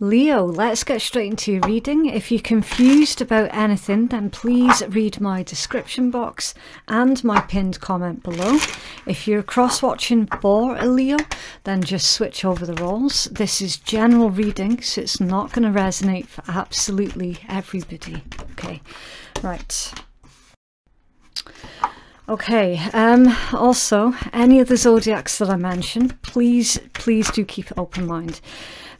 Leo, let's get straight into your reading. If you're confused about anything, then please read my description box and my pinned comment below. If you're cross-watching for a Leo, then just switch over the roles. This is general reading, so it's not going to resonate for absolutely everybody. Okay, right. Okay, um, also, any of the zodiacs that I mentioned, please, please do keep an open mind.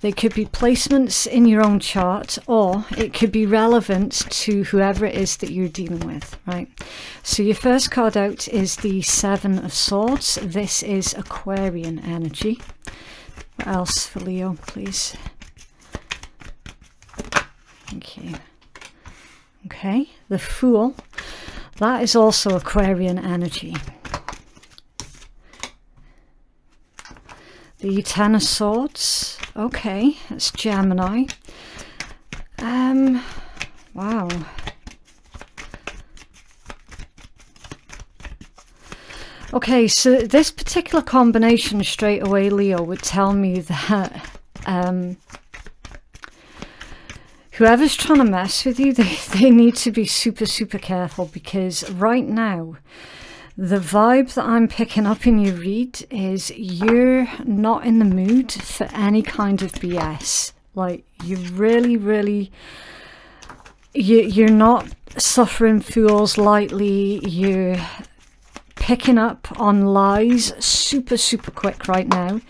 They could be placements in your own chart or it could be relevant to whoever it is that you're dealing with, right? So your first card out is the Seven of Swords. This is Aquarian energy. What else for Leo, please? Thank you. Okay, the Fool. That is also Aquarian energy. The Ten of Swords. Okay, that's Gemini. Um, wow. Okay, so this particular combination straight away, Leo, would tell me that um, whoever's trying to mess with you, they, they need to be super, super careful because right now, the vibe that I'm picking up in your read is you're not in the mood for any kind of BS. Like, you really, really, you, you're not suffering fools lightly. You're picking up on lies super, super quick right now.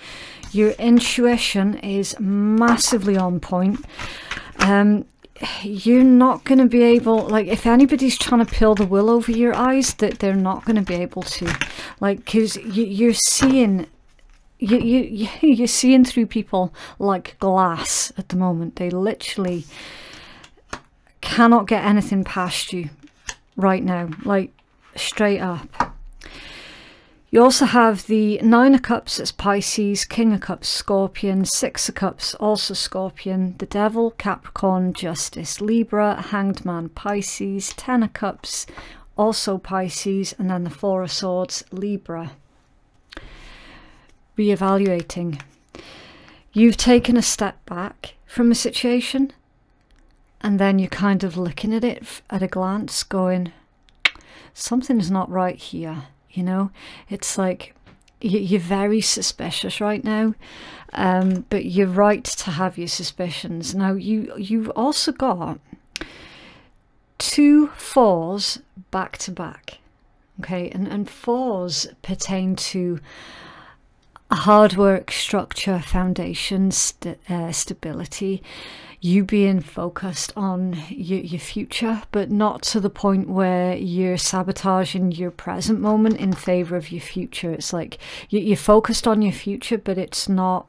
Your intuition is massively on point. Um, you're not going to be able like if anybody's trying to peel the wool over your eyes that they're not going to be able to. Like because you, you're seeing you, you you're seeing through people like glass at the moment. They literally cannot get anything past you right now. Like straight up you also have the Nine of Cups, it's Pisces, King of Cups, Scorpion, Six of Cups, also Scorpion, the Devil, Capricorn, Justice, Libra, Hanged Man, Pisces, Ten of Cups, also Pisces, and then the Four of Swords, Libra. Reevaluating. You've taken a step back from a situation and then you're kind of looking at it at a glance going, something's not right here you know? It's like you're very suspicious right now um, but you're right to have your suspicions. Now you you've also got two fours back to back okay? And and fours pertain to hard work structure foundation st uh, stability you being focused on your, your future, but not to the point where you're sabotaging your present moment in favor of your future. It's like you, you're focused on your future, but it's not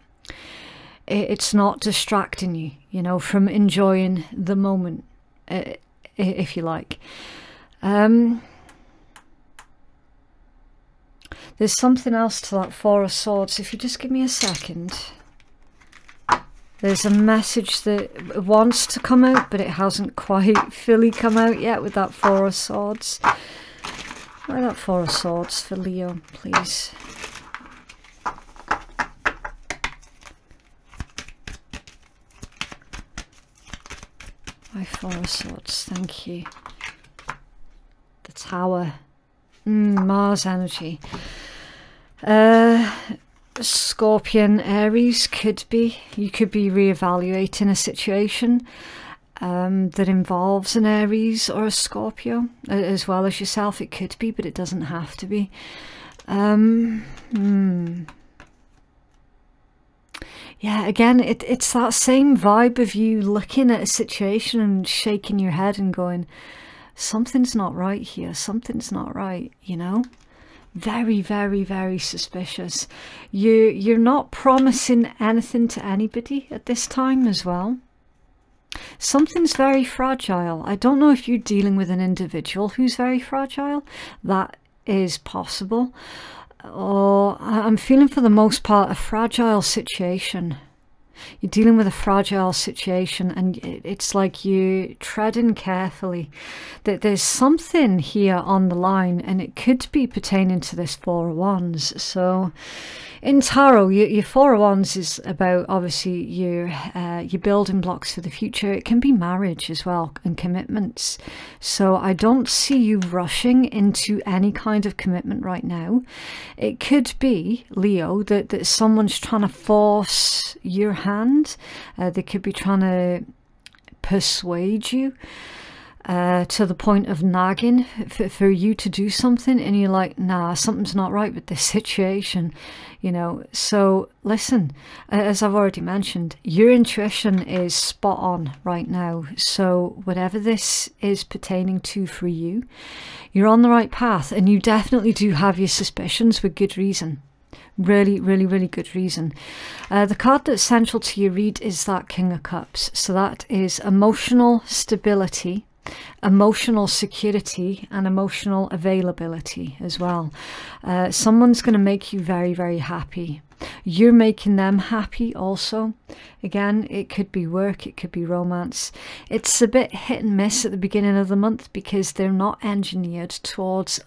it's not distracting you, you know, from enjoying the moment, if you like. Um, there's something else to that Four of Swords. If you just give me a second. There's a message that wants to come out, but it hasn't quite fully come out yet with that Four of Swords. Why that Four of Swords for Leo, please? Why Four of Swords? Thank you. The Tower. Mm, Mars energy. Uh, Scorpion Aries could be. You could be re-evaluating a situation um, that involves an Aries or a Scorpio, as well as yourself. It could be, but it doesn't have to be. Um, hmm. Yeah, again, it, it's that same vibe of you looking at a situation and shaking your head and going, something's not right here, something's not right, you know? Very very very suspicious. You you're not promising anything to anybody at this time as well. Something's very fragile. I don't know if you're dealing with an individual who's very fragile. That is possible. Oh, or i'm feeling for the most part a fragile situation You're dealing with a fragile situation, and it's like you treading carefully. That there's something here on the line, and it could be pertaining to this Four of Wands. So, in tarot, your, your four of wands is about obviously your uh, your building blocks for the future. It can be marriage as well and commitments. So I don't see you rushing into any kind of commitment right now. It could be Leo that that someone's trying to force your hand. Uh, they could be trying to persuade you uh, to the point of nagging for, for you to do something and you're like nah something's not right with this situation you know? So listen as i've already mentioned your intuition is spot on right now. So whatever this is pertaining to for you you're on the right path and you definitely do have your suspicions with good reason really really really good reason uh, the card that's central to your read is that king of cups so that is emotional stability emotional security and emotional availability as well. Uh, someone's going to make you very, very happy. You're making them happy also. Again, it could be work, it could be romance. It's a bit hit and miss at the beginning of the month because they're not engineered towards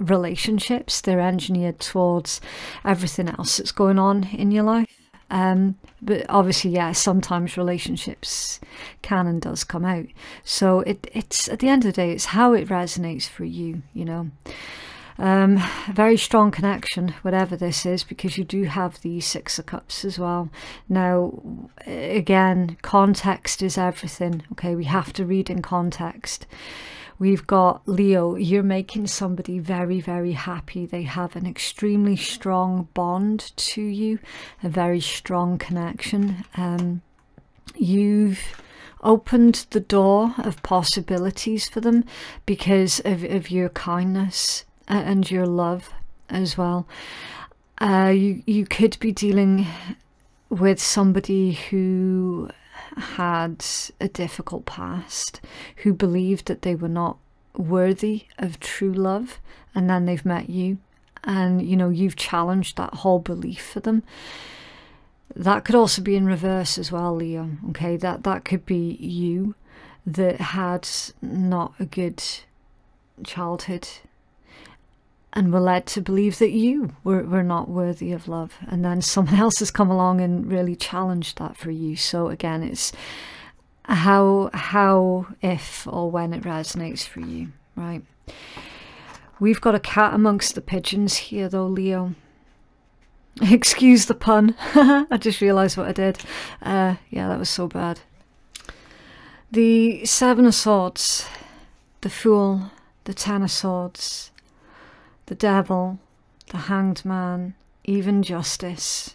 relationships, they're engineered towards everything else that's going on in your life. Um, but obviously, yeah, sometimes relationships can and does come out. So it, it's at the end of the day, it's how it resonates for you, you know. Um, very strong connection, whatever this is, because you do have the Six of Cups as well. Now, again, context is everything. Okay, we have to read in context. We've got Leo, you're making somebody very, very happy. They have an extremely strong bond to you, a very strong connection. Um, you've opened the door of possibilities for them because of, of your kindness and your love as well. Uh, you, you could be dealing with somebody who had a difficult past, who believed that they were not worthy of true love, and then they've met you, and you know, you've challenged that whole belief for them. That could also be in reverse as well, Leo. Okay, that that could be you that had not a good childhood and were led to believe that you were, were not worthy of love. And then someone else has come along and really challenged that for you. So again, it's how, how, if, or when it resonates for you, right? We've got a cat amongst the pigeons here, though, Leo. Excuse the pun. I just realised what I did. Uh, yeah, that was so bad. The Seven of Swords, the Fool, the Ten of Swords, the devil, the hanged man, even justice.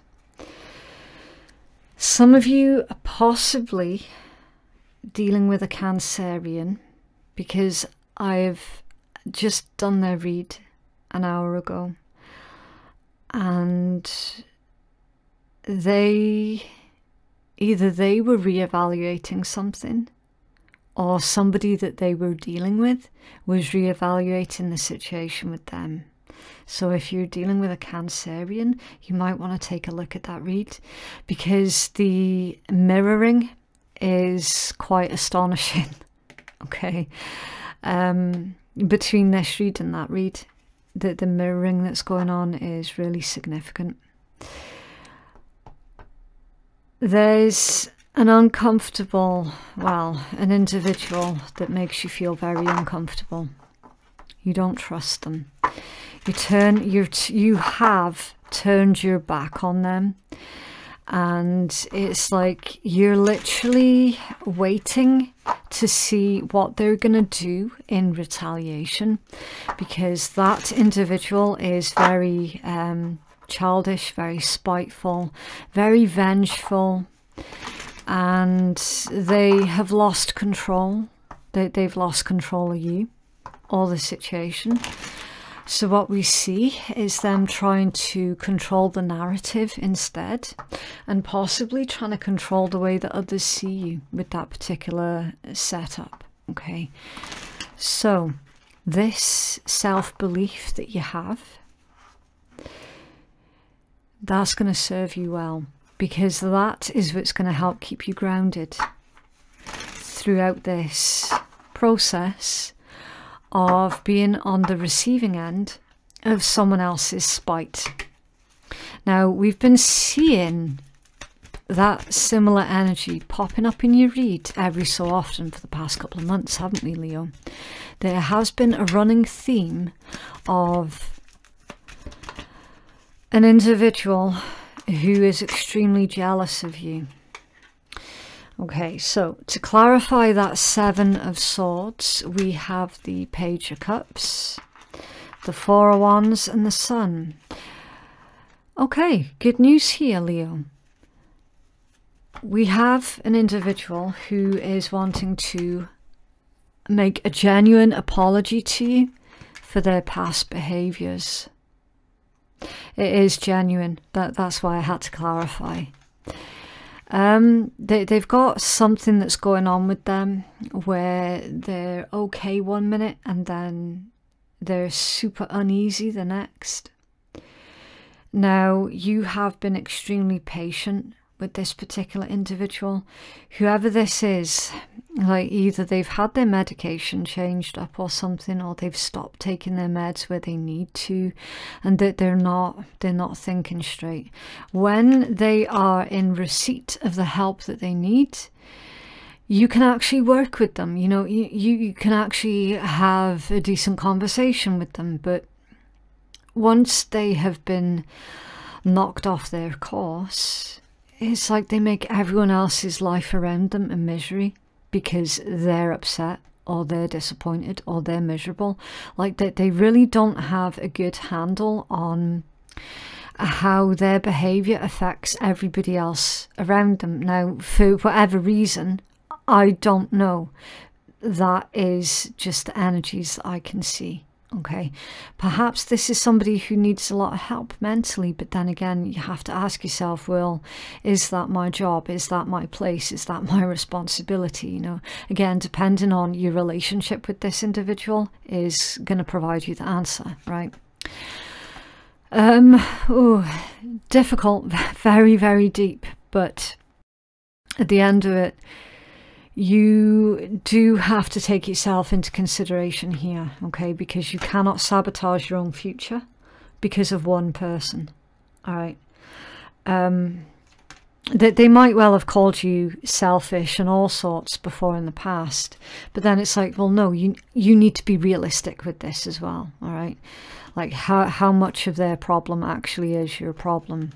Some of you are possibly dealing with a Cancerian because I've just done their read an hour ago and they either they were re-evaluating something or somebody that they were dealing with was re-evaluating the situation with them. So if you're dealing with a Cancerian, you might want to take a look at that read because the mirroring is quite astonishing. okay. Um, between this read and that read, the, the mirroring that's going on is really significant. There's an uncomfortable, well, an individual that makes you feel very uncomfortable. You don't trust them. You turn, you you have turned your back on them, and it's like you're literally waiting to see what they're gonna do in retaliation, because that individual is very um, childish, very spiteful, very vengeful and they have lost control. They, they've lost control of you or the situation. So what we see is them trying to control the narrative instead and possibly trying to control the way that others see you with that particular setup. Okay, so this self-belief that you have, that's going to serve you well because that is what's going to help keep you grounded throughout this process of being on the receiving end of someone else's spite. Now, we've been seeing that similar energy popping up in your read every so often for the past couple of months, haven't we, Leo? There has been a running theme of an individual who is extremely jealous of you. Okay, so to clarify that Seven of Swords, we have the Page of Cups, the Four of Wands, and the Sun. Okay, good news here, Leo. We have an individual who is wanting to make a genuine apology to you for their past behaviours. It is genuine, but that's why I had to clarify. Um, they, they've got something that's going on with them where they're okay one minute and then they're super uneasy the next. Now, you have been extremely patient with this particular individual. Whoever this is, like either they've had their medication changed up or something, or they've stopped taking their meds where they need to, and that they're not they're not thinking straight. When they are in receipt of the help that they need, you can actually work with them. You know, you, you, you can actually have a decent conversation with them, but once they have been knocked off their course, it's like they make everyone else's life around them a misery because they're upset or they're disappointed or they're miserable. Like they, they really don't have a good handle on how their behavior affects everybody else around them. Now, for whatever reason, I don't know. That is just the energies that I can see. Okay, perhaps this is somebody who needs a lot of help mentally, but then again, you have to ask yourself, well, is that my job? Is that my place? Is that my responsibility? You know, again, depending on your relationship with this individual, is going to provide you the answer, right? Um, oh, difficult, very, very deep, but at the end of it, you do have to take yourself into consideration here, okay? Because you cannot sabotage your own future because of one person, all right? Um, they, they might well have called you selfish and all sorts before in the past, but then it's like, well, no, you you need to be realistic with this as well, all right? Like how how much of their problem actually is your problem,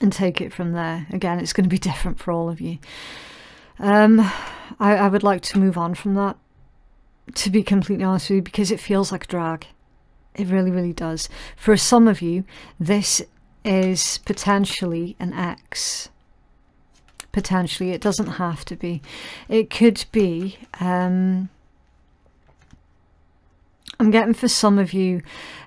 and take it from there. Again, it's going to be different for all of you. Um, I, I would like to move on from that, to be completely honest with you, because it feels like a drag. It really, really does. For some of you, this is potentially an ex. Potentially, it doesn't have to be. It could be. Um, I'm getting for some of you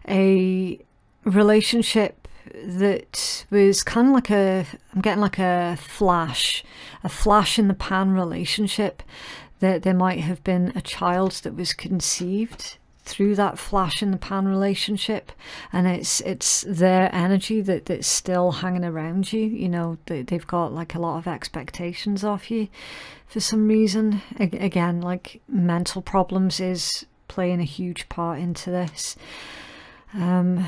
a relationship that was kind of like a I'm getting like a flash, a flash in the pan relationship that there might have been a child that was conceived through that flash in the pan relationship. And it's it's their energy that that's still hanging around you you know they, they've got like a lot of expectations of you for some reason. Again like mental problems is playing a huge part into this. Um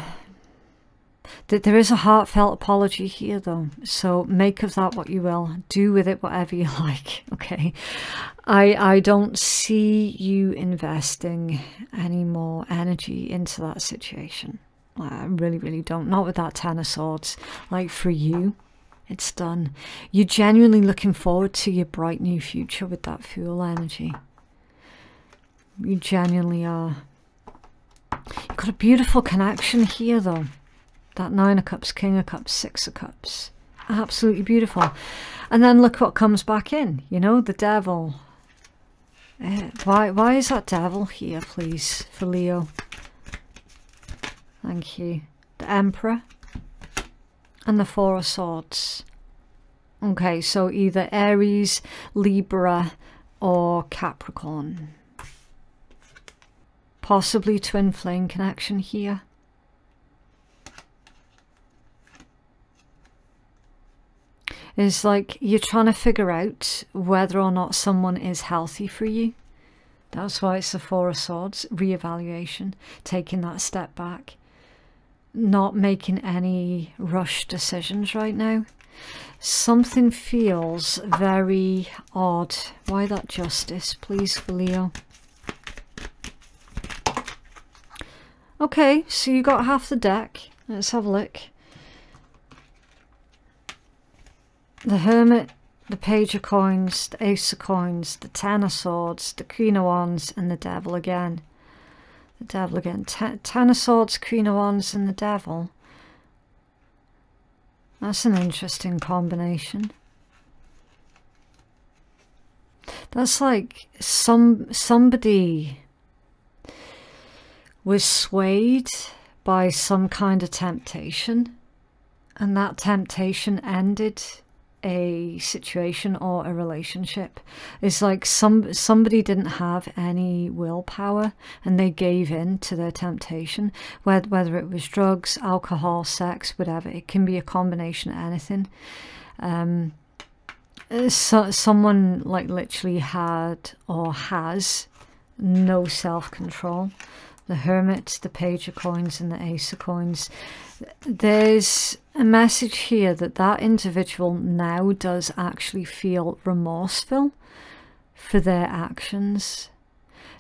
that there is a heartfelt apology here though. So make of that what you will. Do with it whatever you like okay? I i don't see you investing any more energy into that situation. I really really don't. Not with that ten of swords. Like for you it's done. You're genuinely looking forward to your bright new future with that Fool energy. You genuinely are. You've got a beautiful connection here though that Nine of Cups, King of Cups, Six of Cups. Absolutely beautiful. And then look what comes back in, you know, the devil. Uh, why, why is that devil here, please, for Leo? Thank you. The Emperor and the Four of Swords. Okay, so either Aries, Libra, or Capricorn. Possibly twin flame connection here. Is like you're trying to figure out whether or not someone is healthy for you. That's why it's the Four of Swords, reevaluation, taking that step back, not making any rush decisions right now. Something feels very odd. Why that justice, please, for Leo? Okay, so you got half the deck. Let's have a look. The Hermit, the Page of Coins, the Ace of Coins, the Ten of Swords, the Queen of Wands, and the Devil again. The Devil again. Ten, ten of Swords, Queen of Wands, and the Devil. That's an interesting combination. That's like some somebody was swayed by some kind of temptation and that temptation ended a situation or a relationship. It's like some somebody didn't have any willpower and they gave in to their temptation, whether, whether it was drugs, alcohol, sex, whatever. It can be a combination of anything. Um, so, someone like literally had or has no self-control the Hermit, the Page of Coins and the Ace of Coins. There's a message here that that individual now does actually feel remorseful for their actions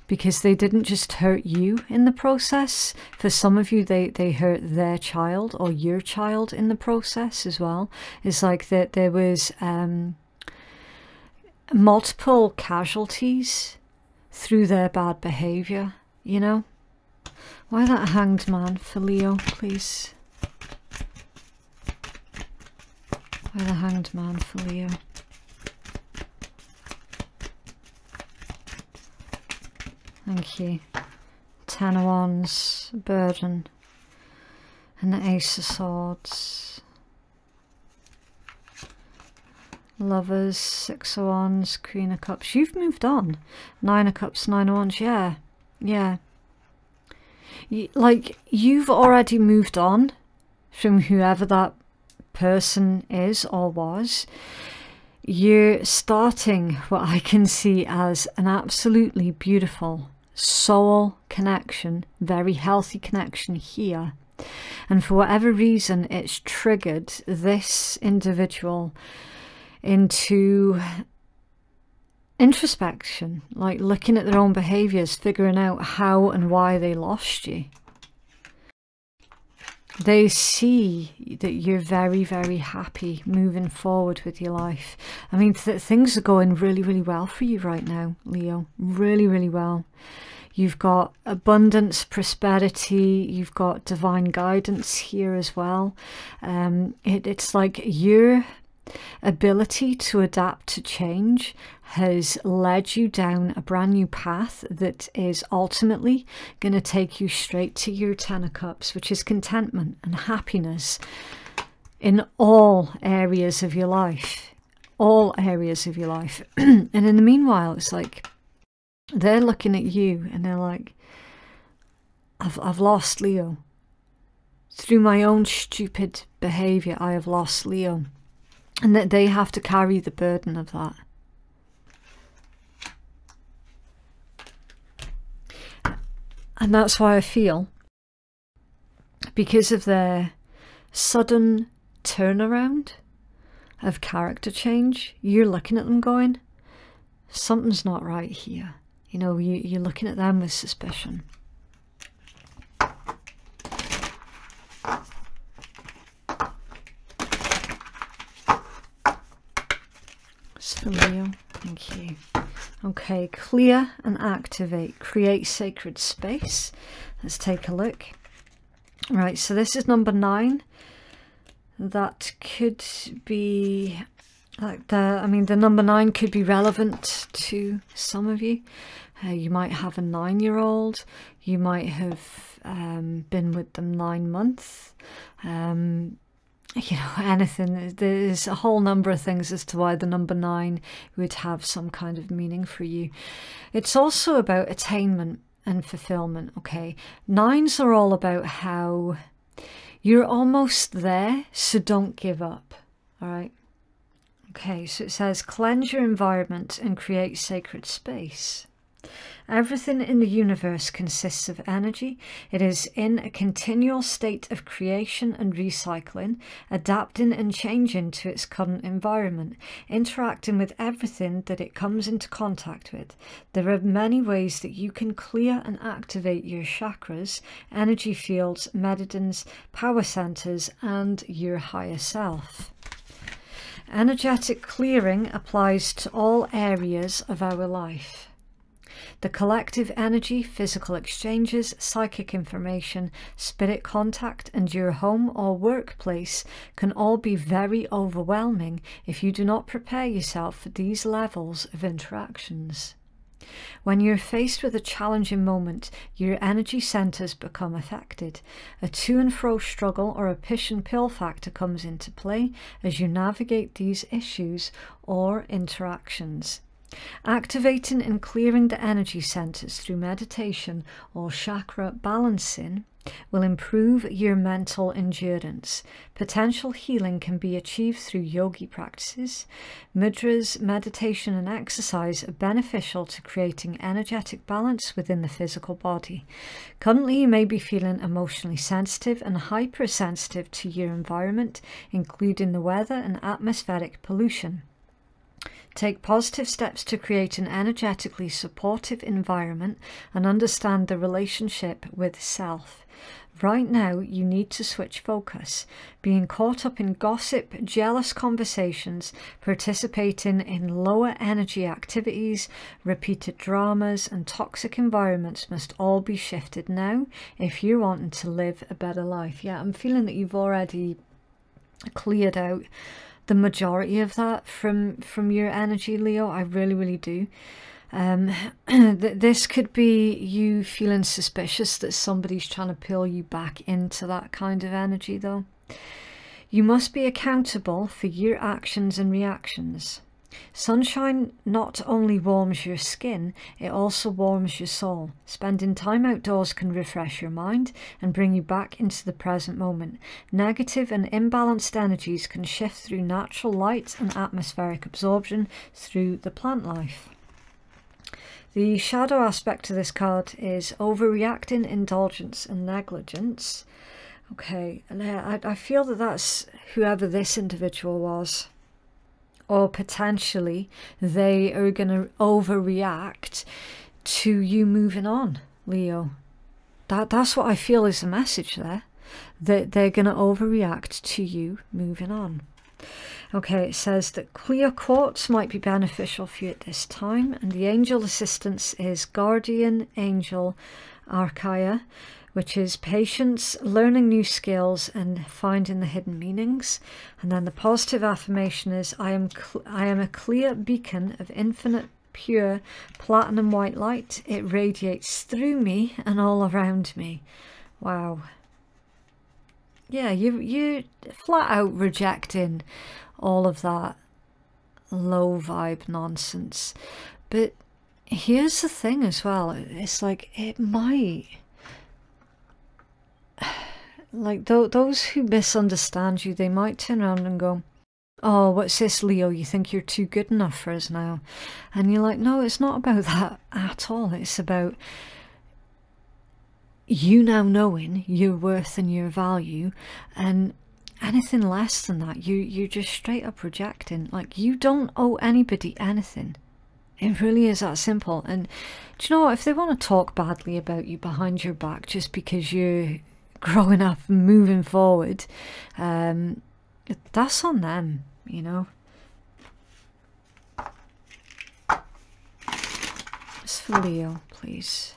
because they didn't just hurt you in the process. For some of you, they, they hurt their child or your child in the process as well. It's like that there was um, multiple casualties through their bad behavior, you know? Why that hanged man for Leo, please? Why the hanged man for Leo? Thank you. Ten of Wands, Burden, and the Ace of Swords. Lovers, Six of Wands, Queen of Cups. You've moved on. Nine of Cups, Nine of Wands. Yeah, yeah like you've already moved on from whoever that person is or was you're starting what I can see as an absolutely beautiful soul connection, very healthy connection here. And for whatever reason, it's triggered this individual into introspection, like looking at their own behaviours, figuring out how and why they lost you. They see that you're very, very happy moving forward with your life. I mean, th things are going really, really well for you right now, Leo. Really, really well. You've got abundance, prosperity, you've got divine guidance here as well. Um, it, it's like you're ability to adapt to change has led you down a brand new path that is ultimately going to take you straight to your Ten of Cups, which is contentment and happiness in all areas of your life. All areas of your life. and in the meanwhile, it's like they're looking at you and they're like, I've, I've lost Leo. Through my own stupid behaviour, I have lost Leo and that they have to carry the burden of that. And that's why I feel, because of their sudden turnaround of character change, you're looking at them going, something's not right here. You know, you, you're looking at them with suspicion. Leo. Thank you. Okay, clear and activate. Create sacred space. Let's take a look. Right, so this is number nine. That could be like the, I mean, the number nine could be relevant to some of you. Uh, you might have a nine-year-old. You might have um, been with them nine months. Um, you know, anything. There's a whole number of things as to why the number nine would have some kind of meaning for you. It's also about attainment and fulfillment, okay? Nines are all about how you're almost there, so don't give up, all right? Okay, so it says cleanse your environment and create sacred space. Everything in the universe consists of energy. It is in a continual state of creation and recycling, adapting and changing to its current environment, interacting with everything that it comes into contact with. There are many ways that you can clear and activate your chakras, energy fields, meridians, power centers, and your higher self. Energetic clearing applies to all areas of our life. The collective energy, physical exchanges, psychic information, spirit contact, and your home or workplace can all be very overwhelming if you do not prepare yourself for these levels of interactions. When you're faced with a challenging moment, your energy centers become affected. A to and fro struggle or a push and pull factor comes into play as you navigate these issues or interactions. Activating and clearing the energy centers through meditation or chakra balancing will improve your mental endurance. Potential healing can be achieved through yogi practices. Mudras, meditation, and exercise are beneficial to creating energetic balance within the physical body. Currently, you may be feeling emotionally sensitive and hypersensitive to your environment, including the weather and atmospheric pollution. Take positive steps to create an energetically supportive environment and understand the relationship with self. Right now, you need to switch focus. Being caught up in gossip, jealous conversations, participating in lower energy activities, repeated dramas, and toxic environments must all be shifted now if you're wanting to live a better life. Yeah, I'm feeling that you've already cleared out the majority of that from from your energy leo. I really really do. Um th this could be you feeling suspicious that somebody's trying to pull you back into that kind of energy though. You must be accountable for your actions and reactions Sunshine not only warms your skin, it also warms your soul. Spending time outdoors can refresh your mind and bring you back into the present moment. Negative and imbalanced energies can shift through natural light and atmospheric absorption through the plant life. The shadow aspect to this card is overreacting, indulgence, and negligence. Okay, and I, I feel that that's whoever this individual was or potentially they are going to overreact to you moving on, Leo. That that's what I feel is the message there. That they're going to overreact to you moving on. Okay, it says that clear quartz might be beneficial for you at this time, and the angel assistance is Guardian Angel Archaea, which is patience, learning new skills, and finding the hidden meanings. And then the positive affirmation is I am, I am a clear beacon of infinite pure platinum white light. It radiates through me and all around me. Wow. Yeah, you you flat out rejecting all of that low vibe nonsense. But here's the thing as well. It's like it might like th those who misunderstand you, they might turn around and go, Oh, what's this, Leo? You think you're too good enough for us now? And you're like, No, it's not about that at all. It's about you now knowing your worth and your value and anything less than that you you're just straight up rejecting like you don't owe anybody anything it really is that simple and do you know what if they want to talk badly about you behind your back just because you growing up and moving forward, um, that's on them, you know. It's for Leo, please.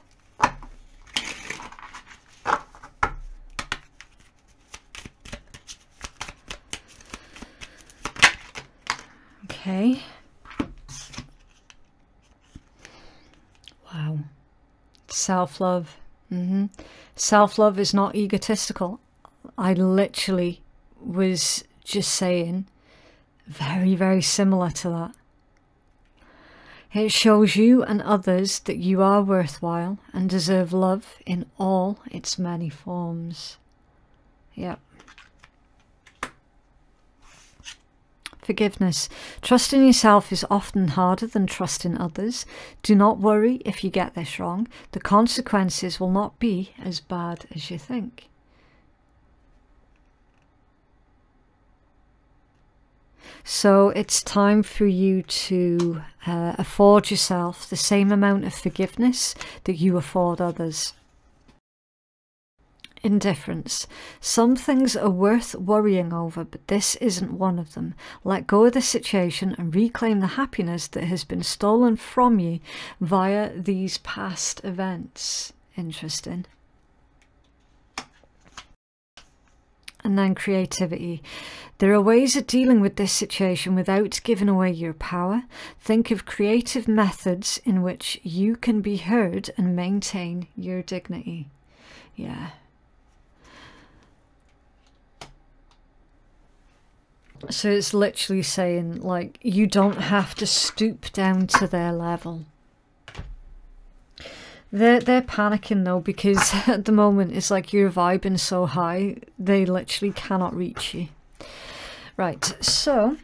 Okay. Wow. Self love. Mm -hmm. Self love is not egotistical. I literally was just saying very, very similar to that. It shows you and others that you are worthwhile and deserve love in all its many forms. Yep. Forgiveness. Trusting yourself is often harder than trusting others. Do not worry if you get this wrong. The consequences will not be as bad as you think. So it's time for you to uh, afford yourself the same amount of forgiveness that you afford others. Indifference. Some things are worth worrying over, but this isn't one of them. Let go of the situation and reclaim the happiness that has been stolen from you via these past events. Interesting. And then creativity. There are ways of dealing with this situation without giving away your power. Think of creative methods in which you can be heard and maintain your dignity. Yeah. So it's literally saying, like, you don't have to stoop down to their level. They're, they're panicking though because at the moment it's like you're vibing so high they literally cannot reach you. Right, so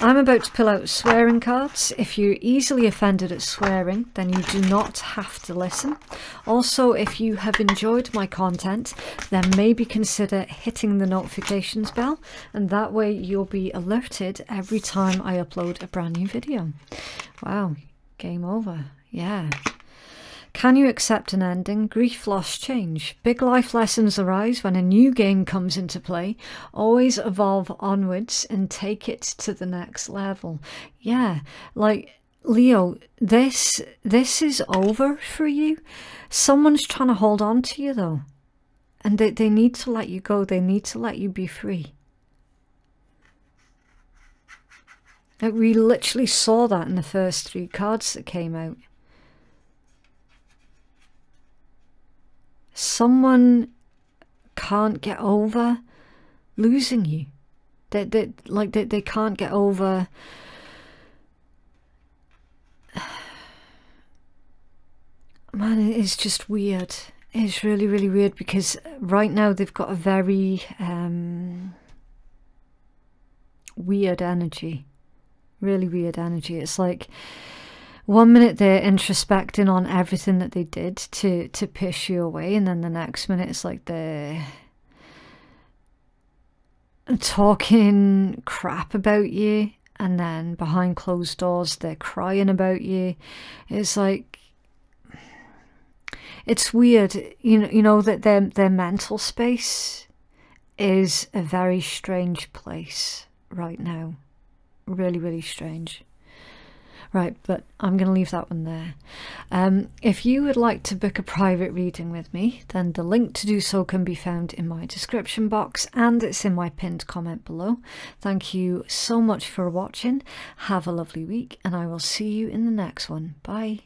I'm about to pull out swearing cards. If you're easily offended at swearing, then you do not have to listen. Also, if you have enjoyed my content, then maybe consider hitting the notifications bell, and that way you'll be alerted every time I upload a brand new video. Wow, game over. Yeah. Can you accept an ending? Grief, loss, change. Big life lessons arise when a new game comes into play. Always evolve onwards and take it to the next level. Yeah, like Leo, this this is over for you. Someone's trying to hold on to you though. And they, they need to let you go. They need to let you be free. We literally saw that in the first three cards that came out. Someone can't get over losing you. They, they, like they, they can't get over man it's just weird. It's really really weird because right now they've got a very um, weird energy. Really weird energy. It's like one minute they're introspecting on everything that they did to to push you away and then the next minute it's like they're talking crap about you and then behind closed doors they're crying about you. It's like it's weird you know you know that their their mental space is a very strange place right now. Really really strange Right, but I'm going to leave that one there. Um, if you would like to book a private reading with me, then the link to do so can be found in my description box and it's in my pinned comment below. Thank you so much for watching. Have a lovely week and I will see you in the next one. Bye.